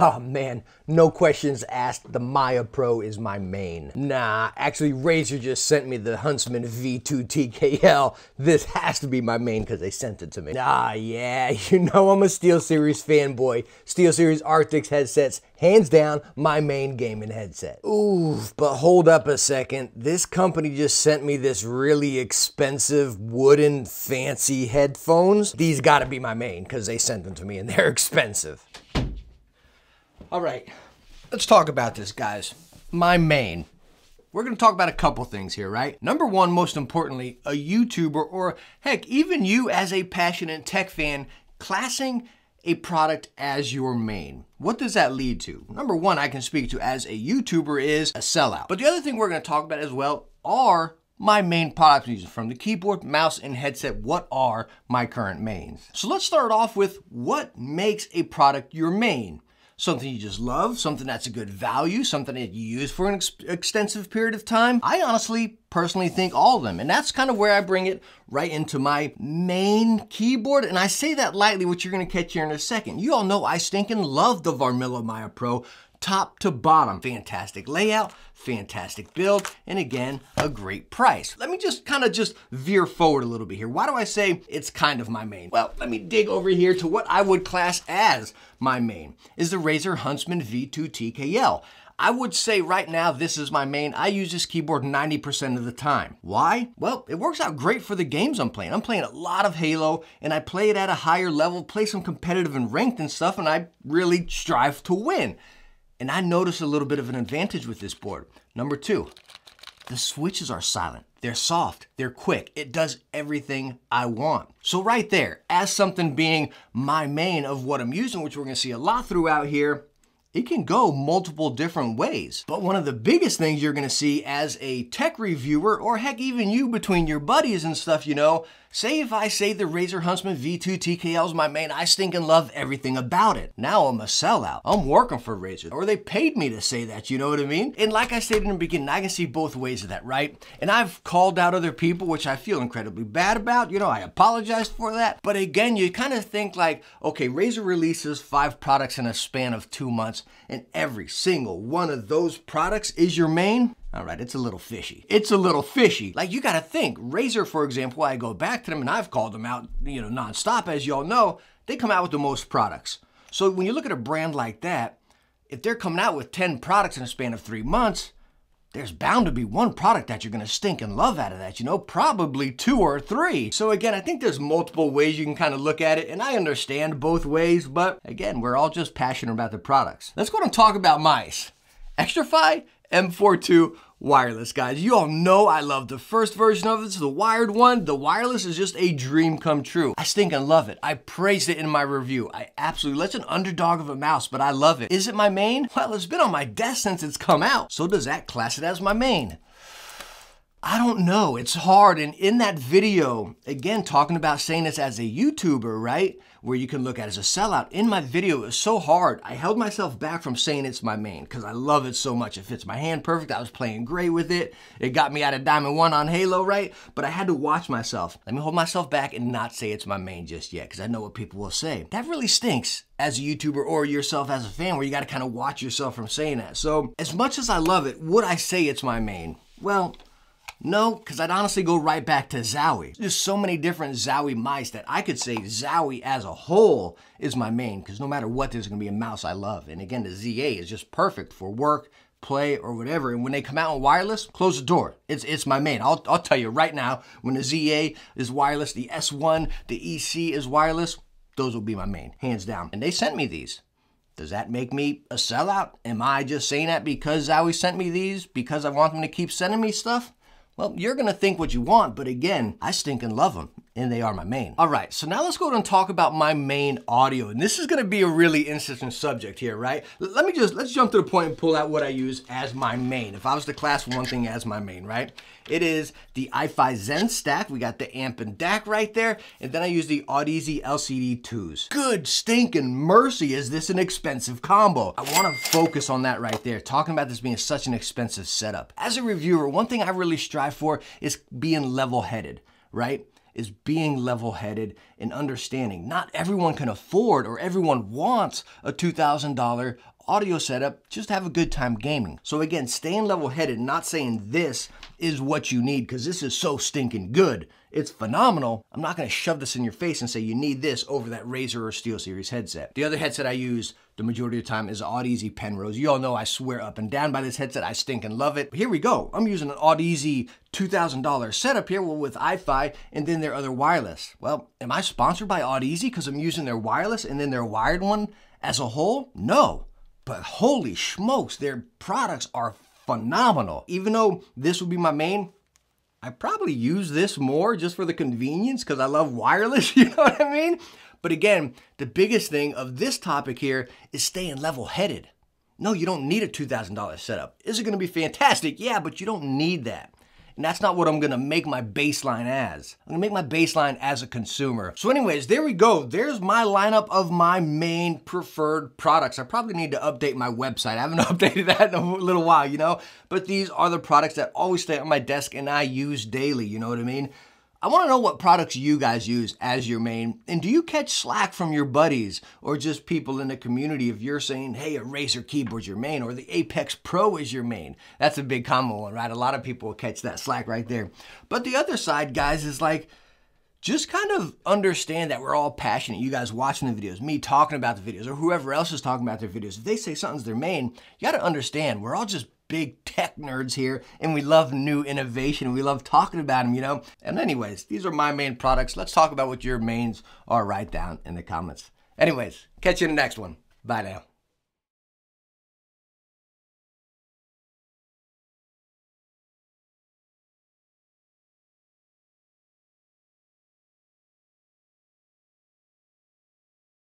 Oh man, no questions asked, the Miya Pro is my main. Nah, actually Razer just sent me the Huntsman V2 TKL. This has to be my main because they sent it to me. Ah yeah, you know I'm a SteelSeries fanboy. SteelSeries Arctis headsets, hands down, my main gaming headset. Ooh, but hold up a second. This company just sent me this really expensive wooden fancy headphones. These gotta be my main because they sent them to me and they're expensive. All right, let's talk about this, guys. My main. We're going to talk about a couple things here, right? Number one, most importantly, a YouTuber or heck, even you as a passionate tech fan, classing a product as your main. What does that lead to? Number one, I can speak to as a YouTuber is a sellout. But the other thing we're going to talk about as well are my main products I'm using from the keyboard, mouse, and headset. What are my current mains? So let's start off with what makes a product your main something you just love, something that's a good value, something that you use for an ex extensive period of time? I honestly, personally think all of them. And that's kind of where I bring it right into my main keyboard. And I say that lightly, which you're gonna catch here in a second. You all know I stinking love the Varmilo Miya Pro top to bottom. Fantastic layout, fantastic build, and again, a great price. Let me just kind of just veer forward a little bit here. Why do I say it's kind of my main? Well, let me dig over here to what I would class as my main, is the Razer Huntsman V2 TKL. I would say right now this is my main. I use this keyboard 90% of the time. Why? Well, it works out great for the games I'm playing. I'm playing a lot of Halo and I play it at a higher level, play some competitive and ranked and stuff, and I really strive to win. And I notice a little bit of an advantage with this board. Number two, the switches are silent. They're soft, they're quick. It does everything I want. So right there, as something being my main of what I'm using, which we're gonna see a lot throughout here, it can go multiple different ways. But one of the biggest things you're gonna see as a tech reviewer, or heck, even you between your buddies and stuff, you know, say if I say the Razer Huntsman V2 TKL is my main, I stink and love everything about it. Now I'm a sellout. I'm working for Razer, or they paid me to say that, you know what I mean? And like I stated in the beginning, I can see both ways of that, right? And I've called out other people, which I feel incredibly bad about. You know, I apologize for that. But again, you kind of think like, okay, Razer releases five products in a span of two months and every single one of those products is your main, all right, it's a little fishy. It's a little fishy. Like you got to think, Razer, for example, I go back to them and I've called them out, you know, nonstop, as y'all know, they come out with the most products. So when you look at a brand like that, if they're coming out with 10 products in a span of three months, there's bound to be one product that you're gonna stink and love out of that, you know, probably two or three. So again, I think there's multiple ways you can kind of look at it, and I understand both ways, but again, we're all just passionate about the products. Let's go and talk about mice. Xtrfy M42 wireless, guys. You all know I love the first version of this, the wired one. The wireless is just a dream come true. I stink and love it. I praised it in my review. I absolutely, that's an underdog of a mouse, but I love it. Is it my main? Well, it's been on my desk since it's come out. So does that class it as my main? I don't know. It's hard. And in that video, again, talking about saying this as a YouTuber, right? Where you can look at as a sellout. In my video, it was so hard. I held myself back from saying it's my main because I love it so much. It fits my hand perfect. I was playing great with it. It got me out of Diamond 1 on Halo, right? But I had to watch myself. Let me hold myself back and not say it's my main just yet because I know what people will say. That really stinks as a YouTuber or yourself as a fan where you got to kind of watch yourself from saying that. So as much as I love it, would I say it's my main? Well, no, because I'd honestly go right back to Zowie. There's so many different Zowie mice that I could say Zowie as a whole is my main, because no matter what, there's to be a mouse I love. And again, the ZA is just perfect for work, play, or whatever. And when they come out in wireless, close the door. It's it's my main. I'll, I'll tell you right now, when the ZA is wireless, the S1, the EC is wireless, those will be my main, hands down. And they sent me these. Does that make me a sellout? Am I just saying that because Zowie sent me these? Because I want them to keep sending me stuff? Well, you're gonna think what you want, but again, I stink and love them, and they are my main. All right, so now let's go and talk about my main audio, and this is gonna be a really interesting subject here, right? Let me just, let's jump to the point and pull out what I use as my main. If I was to class one thing as my main, right? It is the iFi Zen stack. We got the amp and DAC right there, and then I use the Audeze LCD2s. Good stinking mercy, is this an expensive combo? I wanna focus on that right there, talking about this being such an expensive setup. As a reviewer, one thing I really strive for is being level-headed, right? Is being level headed and understanding. Not everyone can afford or everyone wants a $2,000 audio setup, just have a good time gaming. So again, staying level headed, not saying this is what you need because this is so stinking good. It's phenomenal. I'm not gonna shove this in your face and say you need this over that Razer or SteelSeries headset. The other headset I use the majority of the time is Audeze Penrose. You all know I swear up and down by this headset. I stink and love it. But here we go. I'm using an Audeze $2,000 setup here with iFi and then their other wireless. Well, am I sponsored by Audeze because I'm using their wireless and then their wired one as a whole? No. But holy smokes, their products are phenomenal. Even though this would be my main, I probably use this more just for the convenience because I love wireless, you know what I mean? But again, the biggest thing of this topic here is staying level headed. No, you don't need a $2,000 setup. Is it going to be fantastic? Yeah, but you don't need that. And that's not what I'm gonna make my baseline as. I'm gonna make my baseline as a consumer. So anyways, there we go. There's my lineup of my main preferred products. I probably need to update my website. I haven't updated that in a little while, you know? But these are the products that always stay on my desk and I use daily, you know what I mean? I want to know what products you guys use as your main, and do you catch slack from your buddies or just people in the community if you're saying, hey, a Razer keyboard's your main or the Apex Pro is your main? That's a big common one, right? A lot of people will catch that slack right there. But the other side, guys, is like, just kind of understand that we're all passionate. You guys watching the videos, me talking about the videos, or whoever else is talking about their videos. If they say something's their main, you got to understand we're all just big tech nerds here and we love new innovation. We love talking about them, you know? And anyways, these are my main products. Let's talk about what your mains are right down in the comments. Anyways, catch you in the next one. Bye now.